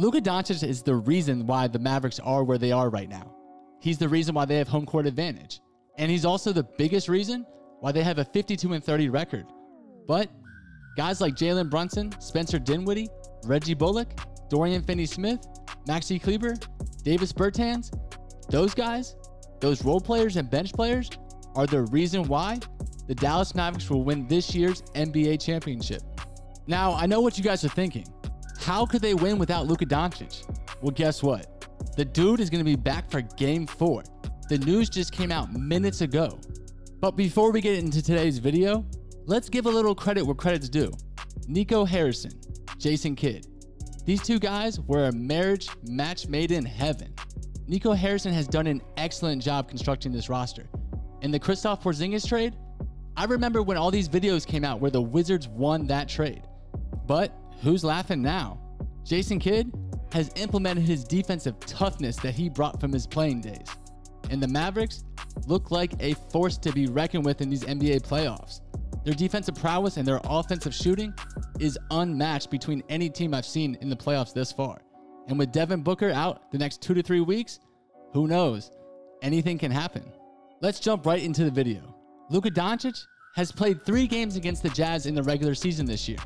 Luka Doncic is the reason why the Mavericks are where they are right now. He's the reason why they have home court advantage. And he's also the biggest reason why they have a 52 and 30 record. But guys like Jalen Brunson, Spencer Dinwiddie, Reggie Bullock, Dorian Finney Smith, Maxi Kleber, Davis Bertans, those guys, those role players and bench players are the reason why the Dallas Mavericks will win this year's NBA championship. Now, I know what you guys are thinking. How could they win without Luka Doncic? Well, guess what? The dude is going to be back for game four. The news just came out minutes ago. But before we get into today's video, let's give a little credit where credit's due. Nico Harrison, Jason Kidd. These two guys were a marriage match made in heaven. Nico Harrison has done an excellent job constructing this roster. In the Kristaps Porzingis trade, I remember when all these videos came out where the Wizards won that trade. But who's laughing now? Jason Kidd has implemented his defensive toughness that he brought from his playing days. And the Mavericks look like a force to be reckoned with in these NBA playoffs. Their defensive prowess and their offensive shooting is unmatched between any team I've seen in the playoffs this far. And with Devin Booker out the next two to three weeks, who knows? Anything can happen. Let's jump right into the video. Luka Doncic has played three games against the Jazz in the regular season this year.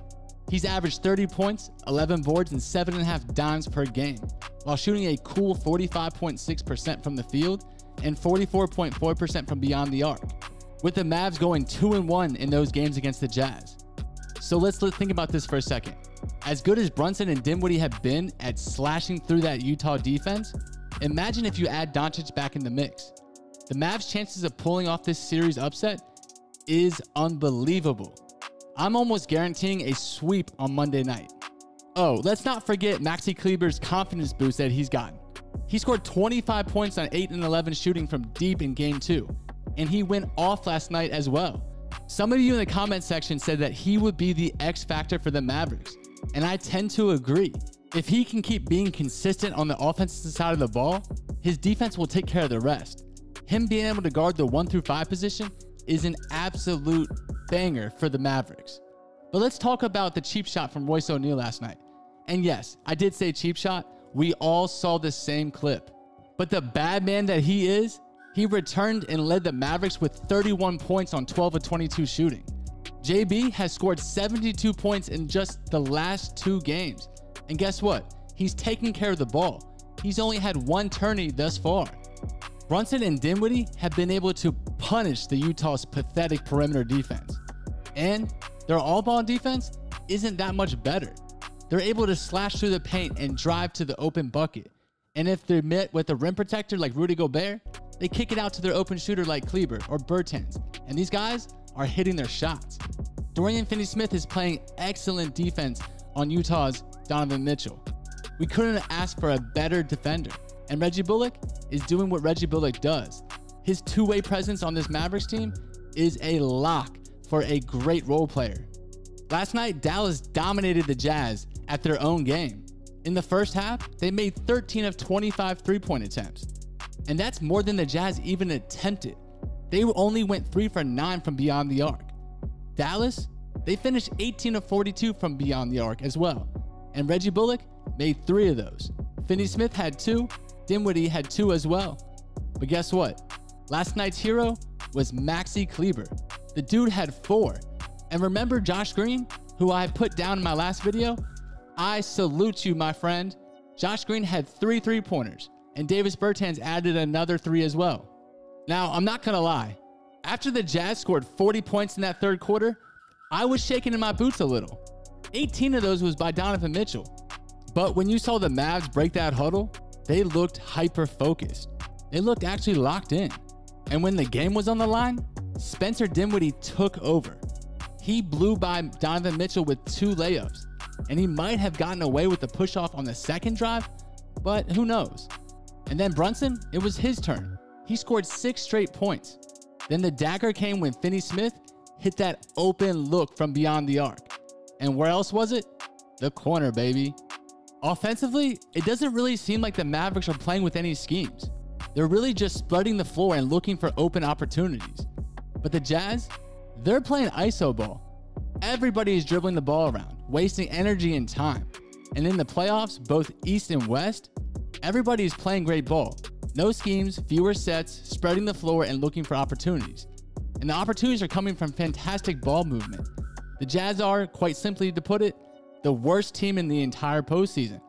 He's averaged 30 points, 11 boards, and 7.5 dimes per game, while shooting a cool 45.6% from the field and 44.4% from beyond the arc, with the Mavs going 2 and 1 in those games against the Jazz. So let's think about this for a second. As good as Brunson and Dinwiddie have been at slashing through that Utah defense, imagine if you add Doncic back in the mix. The Mavs' chances of pulling off this series upset is unbelievable. I'm almost guaranteeing a sweep on Monday night. Oh, let's not forget Maxi Kleber's confidence boost that he's gotten. He scored 25 points on 8 and 11 shooting from deep in game 2, and he went off last night as well. Some of you in the comment section said that he would be the X factor for the Mavericks, and I tend to agree. If he can keep being consistent on the offensive side of the ball, his defense will take care of the rest. Him being able to guard the 1 through 5 position is an absolute banger for the Mavericks. But let's talk about the cheap shot from Royce O'Neale last night. And yes, I did say cheap shot. We all saw the same clip. But the bad man that he is, he returned and led the Mavericks with 31 points on 12 of 22 shooting. JB has scored 72 points in just the last two games. And guess what? He's taking care of the ball. He's only had one tourney thus far. Brunson and Dinwiddie have been able to punish the Utah's pathetic perimeter defense. And their all ball defense isn't that much better. They're able to slash through the paint and drive to the open bucket. And if they're met with a rim protector like Rudy Gobert, they kick it out to their open shooter like Kleber or Bertans. And these guys are hitting their shots. Dorian Finney Smith is playing excellent defense on Utah's Donovan Mitchell. We couldn't ask for a better defender. And Reggie Bullock is doing what Reggie Bullock does. His two way presence on this Mavericks team is a lock for a great role player. Last night, Dallas dominated the Jazz at their own game. In the first half, they made 13 of 25 three point attempts. And that's more than the Jazz even attempted. They only went 3 for 9 from beyond the arc. Dallas, they finished 18 of 42 from beyond the arc as well. And Reggie Bullock made 3 of those. Finney Smith had 2, Dinwiddie had two as well. But guess what? Last night's hero was Maxi Kleber. The dude had four. And remember Josh Green, who I put down in my last video? I salute you, my friend. Josh Green had three three pointers, and Davis Bertans added another three as well. Now, I'm not to lie. After the Jazz scored 40 points in that third quarter, I was shaking in my boots a little. 18 of those was by Donovan Mitchell. But when you saw the Mavs break that huddle, they looked hyper focused. They looked actually locked in. And when the game was on the line, Spencer Dinwiddie took over. He blew by Donovan Mitchell with two layups, and he might have gotten away with the push off on the second drive, but who knows? And then Brunson, it was his turn. He scored six straight points. Then the dagger came when Finney Smith hit that open look from beyond the arc. And where else was it? The corner, baby. Offensively, it doesn't really seem like the Mavericks are playing with any schemes. They're really just spreading the floor and looking for open opportunities. But the Jazz, they're playing ISO ball. Everybody is dribbling the ball around, wasting energy and time. And in the playoffs, both East and West, everybody is playing great ball. No schemes, fewer sets, spreading the floor, and looking for opportunities. And the opportunities are coming from fantastic ball movement. The Jazz are, quite simply to put it, the worst team in the entire postseason.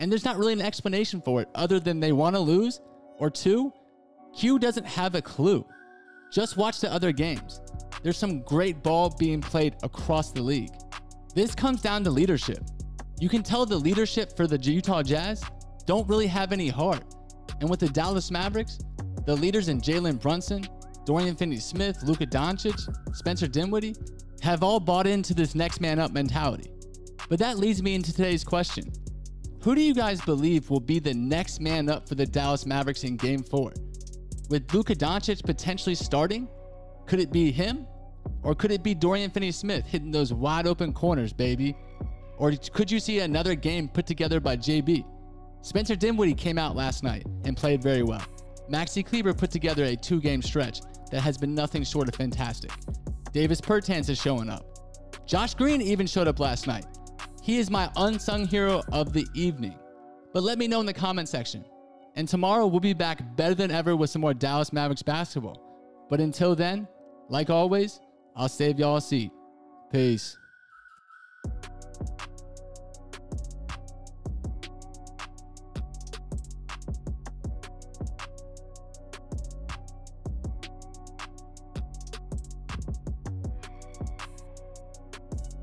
And there's not really an explanation for it other than they want to lose, or two, Q doesn't have a clue. Just watch the other games. There's some great ball being played across the league. This comes down to leadership. You can tell the leadership for the Utah Jazz don't really have any heart. And with the Dallas Mavericks, the leaders in Jalen Brunson, Dorian Finney Smith, Luka Doncic, Spencer Dinwiddie have all bought into this next man up mentality. But that leads me into today's question. Who do you guys believe will be the next man up for the Dallas Mavericks in game four? With Luka Doncic potentially starting, could it be him? Or could it be Dorian Finney Smith hitting those wide open corners, baby? Or could you see another game put together by JB? Spencer Dinwiddie came out last night and played very well. Maxi Kleber put together a two game stretch that has been nothing short of fantastic. Davis Bertans is showing up. Josh Green even showed up last night. He is my unsung hero of the evening. But let me know in the comment section. And tomorrow we'll be back better than ever with some more Dallas Mavericks basketball. But until then, like always, I'll save y'all a seat. Peace.